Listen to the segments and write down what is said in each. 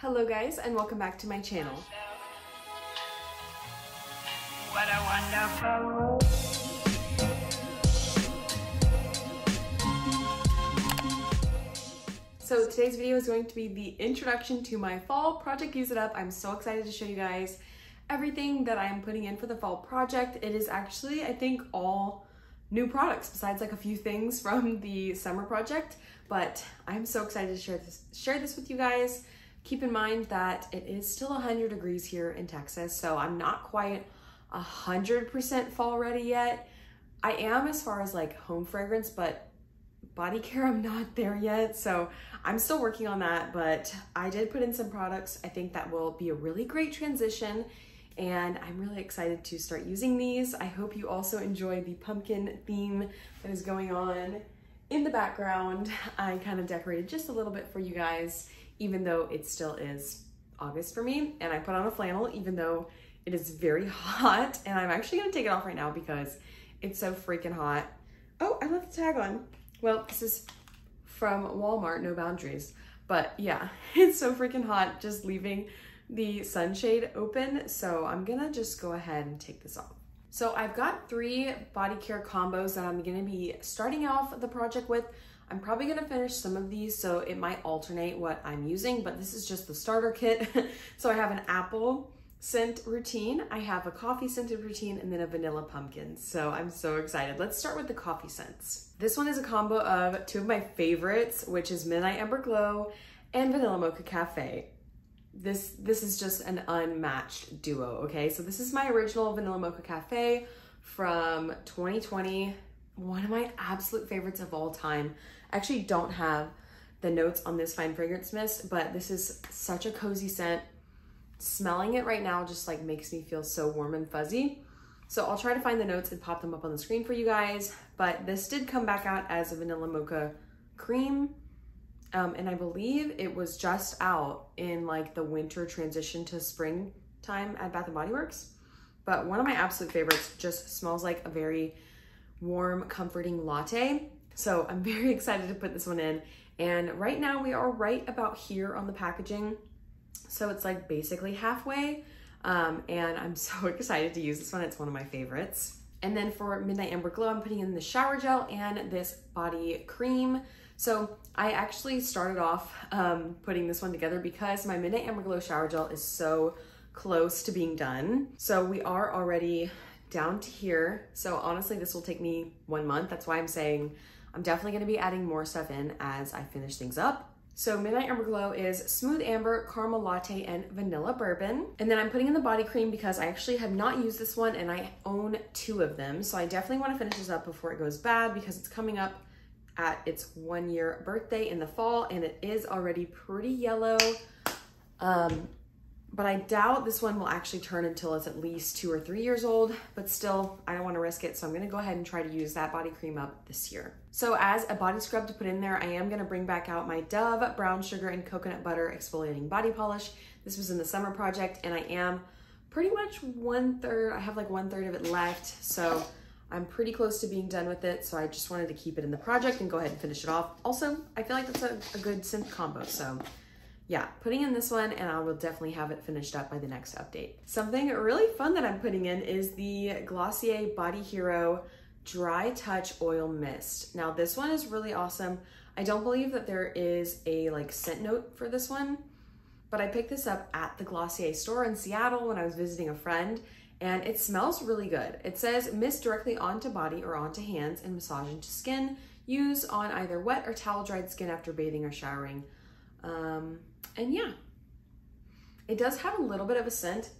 Hello guys and welcome back to my channel. What a wonderful. So today's video is going to be the introduction to my fall project Use It Up. I'm so excited to show you guys everything that I'm putting in for the fall project. It is actually, I think, all new products besides like a few things from the summer project, but I'm so excited to share this, share this with you guys. Keep in mind that it is still 100 degrees here in Texas, so I'm not quite 100% fall ready yet. I am as far as like home fragrance, but body care, I'm not there yet. So I'm still working on that, but I did put in some products. I think that will be a really great transition and I'm really excited to start using these. I hope you also enjoy the pumpkin theme that is going on in the background. I kind of decorated just a little bit for you guys, even though it still is August for me. And I put on a flannel, even though it is very hot. And I'm actually gonna take it off right now because it's so freaking hot. Oh, I left the tag on. Well, this is from Walmart, no boundaries. But yeah, it's so freaking hot just leaving the sunshade open. So I'm gonna just go ahead and take this off. So I've got three body care combos that I'm gonna be starting off the project with. I'm probably gonna finish some of these, so it might alternate what I'm using, but this is just the starter kit. so I have an apple scent routine, I have a coffee scented routine, and then a vanilla pumpkin. So I'm so excited. Let's start with the coffee scents. This one is a combo of two of my favorites, which is Midnight Amber Glow and Vanilla Mocha Cafe this this is just an unmatched duo, okay? So this is my original Vanilla Mocha Cafe from 2020. One of my absolute favorites of all time. I actually don't have the notes on this fine fragrance mist, but this is such a cozy scent. Smelling it right now just like makes me feel so warm and fuzzy. So I'll try to find the notes and pop them up on the screen for you guys. But this did come back out as a vanilla mocha cream. Um, and I believe it was just out in like the winter transition to spring time at Bath & Body Works. But one of my absolute favorites just smells like a very warm, comforting latte. So I'm very excited to put this one in. And right now we are right about here on the packaging. So it's like basically halfway. Um, and I'm so excited to use this one. It's one of my favorites. And then for Midnight Amber Glow, I'm putting in the shower gel and this body cream. So I actually started off um, putting this one together because my Midnight Amber Glow Shower Gel is so close to being done. So we are already down to here. So honestly, this will take me one month. That's why I'm saying I'm definitely gonna be adding more stuff in as I finish things up. So Midnight Amber Glow is Smooth Amber, Caramel Latte, and Vanilla Bourbon. And then I'm putting in the body cream because I actually have not used this one and I own two of them. So I definitely wanna finish this up before it goes bad because it's coming up at its one year birthday in the fall and it is already pretty yellow. Um, but I doubt this one will actually turn until it's at least two or three years old, but still, I don't wanna risk it, so I'm gonna go ahead and try to use that body cream up this year. So as a body scrub to put in there, I am gonna bring back out my Dove Brown Sugar and Coconut Butter Exfoliating Body Polish. This was in the summer project, and I am pretty much one third, I have like one third of it left, so I'm pretty close to being done with it, so I just wanted to keep it in the project and go ahead and finish it off. Also, I feel like that's a, a good scent combo, so yeah, putting in this one and I will definitely have it finished up by the next update. Something really fun that I'm putting in is the Glossier Body Hero Dry Touch Oil Mist. Now this one is really awesome. I don't believe that there is a like scent note for this one, but I picked this up at the Glossier store in Seattle when I was visiting a friend and it smells really good. It says mist directly onto body or onto hands and massage into skin. Use on either wet or towel dried skin after bathing or showering. Um, and yeah, it does have a little bit of a scent.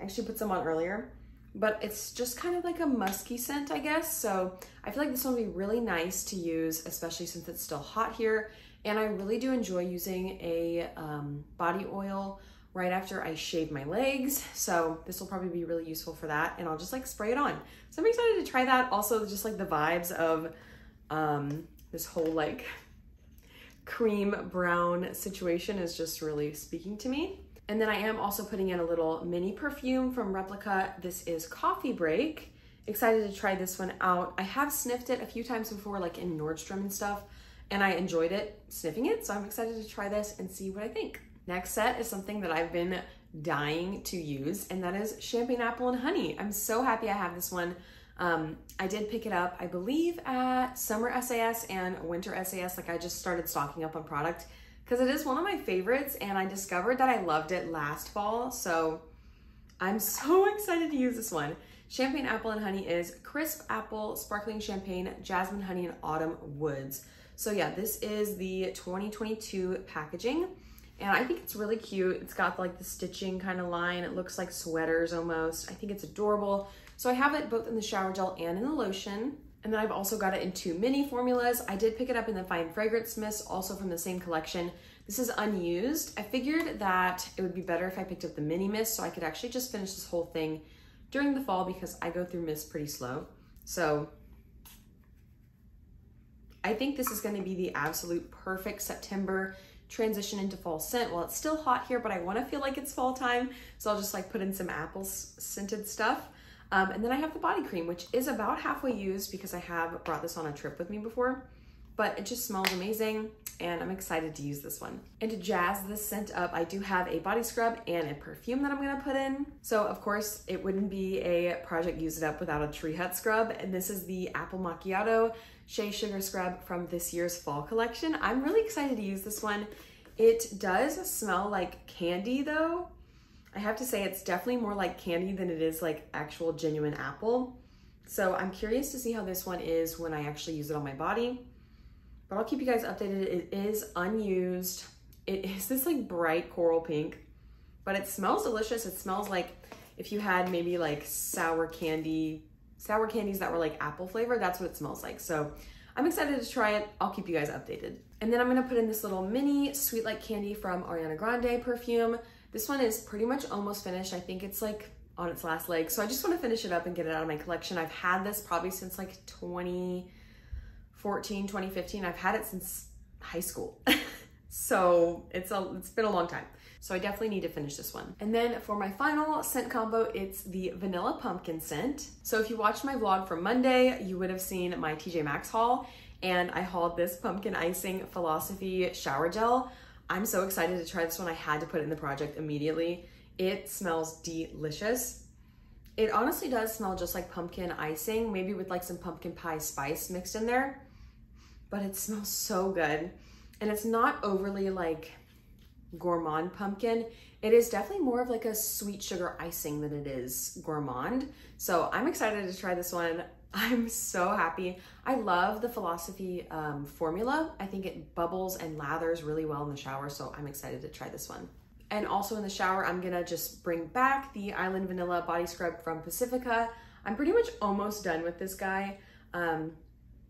I actually put some on earlier, but it's just kind of like a musky scent, I guess. So I feel like this one would be really nice to use, especially since it's still hot here. And I really do enjoy using a um, body oil right after I shave my legs. So this will probably be really useful for that. And I'll just like spray it on. So I'm excited to try that. Also just like the vibes of um, this whole like cream brown situation is just really speaking to me. And then I am also putting in a little mini perfume from Replica. This is Coffee Break. Excited to try this one out. I have sniffed it a few times before, like in Nordstrom and stuff, and I enjoyed it, sniffing it. So I'm excited to try this and see what I think. Next set is something that I've been dying to use, and that is Champagne Apple and Honey. I'm so happy I have this one. Um, I did pick it up, I believe, at Summer SAS and Winter SAS. Like I just started stocking up on product because it is one of my favorites, and I discovered that I loved it last fall. So I'm so excited to use this one. Champagne Apple and Honey is crisp apple, sparkling champagne, jasmine honey, and autumn woods. So yeah, this is the 2022 packaging. And I think it's really cute. It's got like the stitching kind of line. It looks like sweaters almost. I think it's adorable. So I have it both in the shower gel and in the lotion. And then I've also got it in two mini formulas. I did pick it up in the Fine Fragrance Mist, also from the same collection. This is unused. I figured that it would be better if I picked up the mini mist so I could actually just finish this whole thing during the fall because I go through mist pretty slow. So I think this is gonna be the absolute perfect September transition into fall scent. Well, it's still hot here, but I wanna feel like it's fall time. So I'll just like put in some apple scented stuff. Um, and then I have the body cream, which is about halfway used because I have brought this on a trip with me before, but it just smells amazing and I'm excited to use this one. And to jazz this scent up, I do have a body scrub and a perfume that I'm gonna put in. So of course, it wouldn't be a project use it up without a tree hut scrub. And this is the Apple Macchiato Shea Sugar Scrub from this year's fall collection. I'm really excited to use this one. It does smell like candy though. I have to say it's definitely more like candy than it is like actual genuine apple. So I'm curious to see how this one is when I actually use it on my body. But I'll keep you guys updated. It is unused. It is this like bright coral pink, but it smells delicious. It smells like if you had maybe like sour candy sour candies that were like apple flavor. That's what it smells like. So I'm excited to try it. I'll keep you guys updated. And then I'm gonna put in this little mini Sweet Like Candy from Ariana Grande perfume. This one is pretty much almost finished. I think it's like on its last leg. So I just wanna finish it up and get it out of my collection. I've had this probably since like 2014, 2015. I've had it since high school. so it's, a, it's been a long time. So I definitely need to finish this one. And then for my final scent combo, it's the vanilla pumpkin scent. So if you watched my vlog from Monday, you would have seen my TJ Maxx haul and I hauled this pumpkin icing philosophy shower gel. I'm so excited to try this one. I had to put it in the project immediately. It smells delicious. It honestly does smell just like pumpkin icing, maybe with like some pumpkin pie spice mixed in there, but it smells so good. And it's not overly like gourmand pumpkin. It is definitely more of like a sweet sugar icing than it is gourmand. So I'm excited to try this one. I'm so happy. I love the Philosophy um, formula. I think it bubbles and lathers really well in the shower, so I'm excited to try this one. And also in the shower, I'm gonna just bring back the Island Vanilla Body Scrub from Pacifica. I'm pretty much almost done with this guy. Um,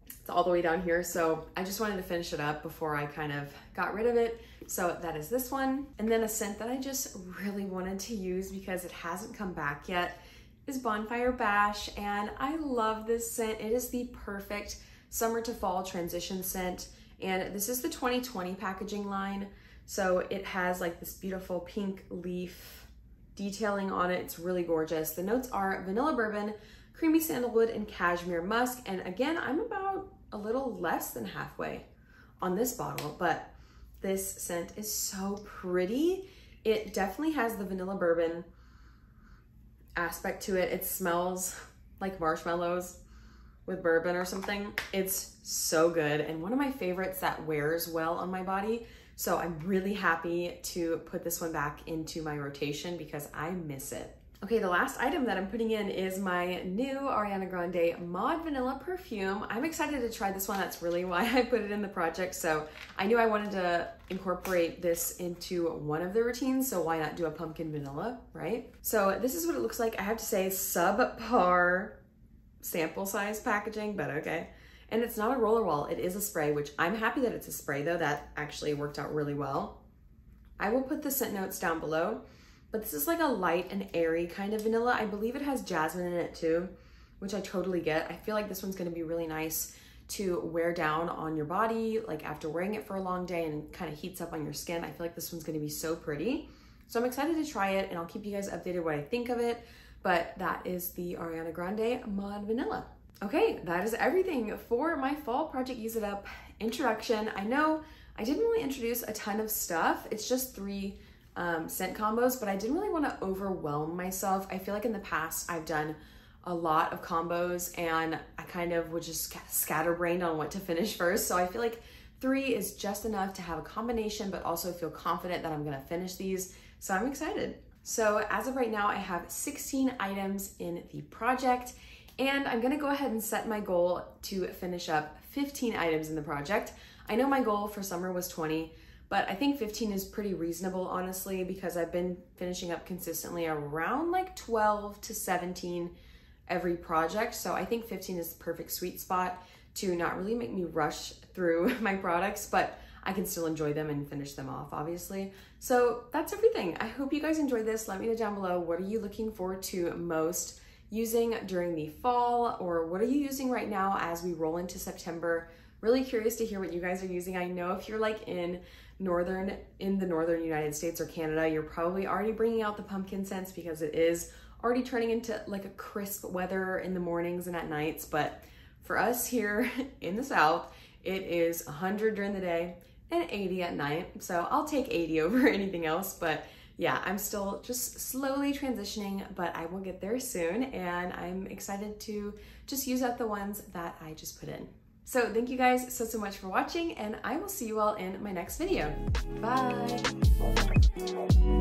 it's all the way down here, so I just wanted to finish it up before I kind of got rid of it. So that is this one. And then a scent that I just really wanted to use because it hasn't come back yet is Bonfire Bash. And I love this scent. It is the perfect summer to fall transition scent. And this is the 2020 packaging line. So it has like this beautiful pink leaf detailing on it. It's really gorgeous. The notes are vanilla bourbon, creamy sandalwood, and cashmere musk. And again, I'm about a little less than halfway on this bottle, but this scent is so pretty. It definitely has the vanilla bourbon aspect to it. It smells like marshmallows with bourbon or something. It's so good and one of my favorites that wears well on my body. So I'm really happy to put this one back into my rotation because I miss it. Okay, the last item that I'm putting in is my new Ariana Grande Mod Vanilla perfume. I'm excited to try this one. That's really why I put it in the project. So I knew I wanted to incorporate this into one of the routines, so why not do a pumpkin vanilla, right? So this is what it looks like. I have to say subpar sample size packaging, but okay. And it's not a rollerball, it is a spray, which I'm happy that it's a spray though. That actually worked out really well. I will put the scent notes down below. But this is like a light and airy kind of vanilla. I believe it has jasmine in it too, which I totally get. I feel like this one's gonna be really nice to wear down on your body, like after wearing it for a long day and kind of heats up on your skin. I feel like this one's gonna be so pretty. So I'm excited to try it and I'll keep you guys updated what I think of it. But that is the Ariana Grande Mod Vanilla. Okay, that is everything for my fall Project Use It Up introduction. I know I didn't really introduce a ton of stuff. It's just three um, scent combos, but I didn't really want to overwhelm myself. I feel like in the past I've done a lot of combos and I kind of would just scatterbrained on what to finish first. So I feel like three is just enough to have a combination, but also feel confident that I'm gonna finish these. So I'm excited. So as of right now, I have 16 items in the project and I'm gonna go ahead and set my goal to finish up 15 items in the project. I know my goal for summer was 20, but I think 15 is pretty reasonable, honestly, because I've been finishing up consistently around like 12 to 17 every project. So I think 15 is the perfect sweet spot to not really make me rush through my products, but I can still enjoy them and finish them off, obviously. So that's everything. I hope you guys enjoyed this. Let me know down below, what are you looking forward to most using during the fall, or what are you using right now as we roll into September? Really curious to hear what you guys are using. I know if you're like in northern, in the northern United States or Canada, you're probably already bringing out the pumpkin scents because it is already turning into like a crisp weather in the mornings and at nights. But for us here in the South, it is 100 during the day and 80 at night. So I'll take 80 over anything else. But yeah, I'm still just slowly transitioning, but I will get there soon. And I'm excited to just use up the ones that I just put in. So thank you guys so, so much for watching and I will see you all in my next video. Bye.